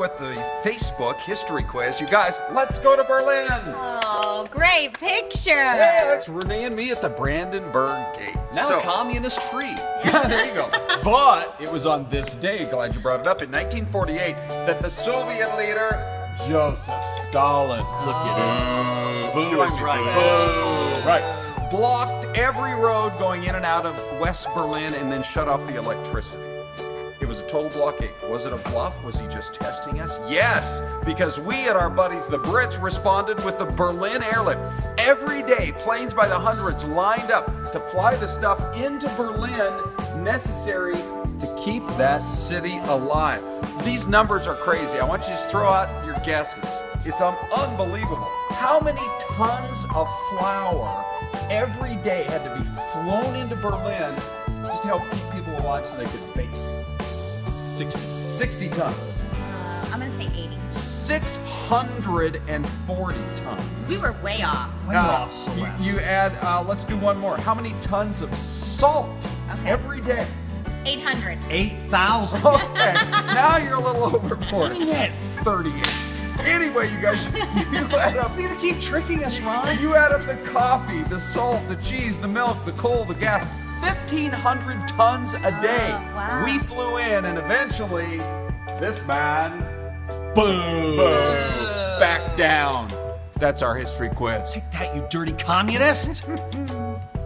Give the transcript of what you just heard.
with the Facebook history quiz. You guys, let's go to Berlin. Oh, great picture. Yeah, that's Renee and me at the Brandenburg Gate. Now So- communist free. Yeah, there you go. But it was on this day, glad you brought it up, in 1948, that the Soviet leader, Joseph Stalin, Look at it. Mm, boo Join is me. right. Boo. Right. Blocked every road going in and out of West Berlin and then shut off the electricity. Was a total blockade. Was it a bluff? Was he just testing us? Yes, because we and our buddies, the Brits, responded with the Berlin airlift. Every day, planes by the hundreds lined up to fly the stuff into Berlin necessary to keep that city alive. These numbers are crazy. I want you to throw out your guesses. It's um, unbelievable. How many tons of flour every day had to be flown into Berlin just to help keep people alive so they could bake? 60. 60 tons. Uh, I'm gonna say 80. 640 tons. We were way off. Way Uh, off, you, Celeste. you add, uh, let's do one more. How many tons of salt Okay. every day? 800. 8,000. Okay, now you're a little overboard. Dang it. 38. Anyway, you guys, you add up. You're gonna keep tricking us, Ron. You add up the coffee, the salt, the cheese, the milk, the coal, the gas. 1,500 tons a day. Oh, wow. We flew in, and eventually, this man boom, back down. That's our history quiz. Take that, you dirty communist.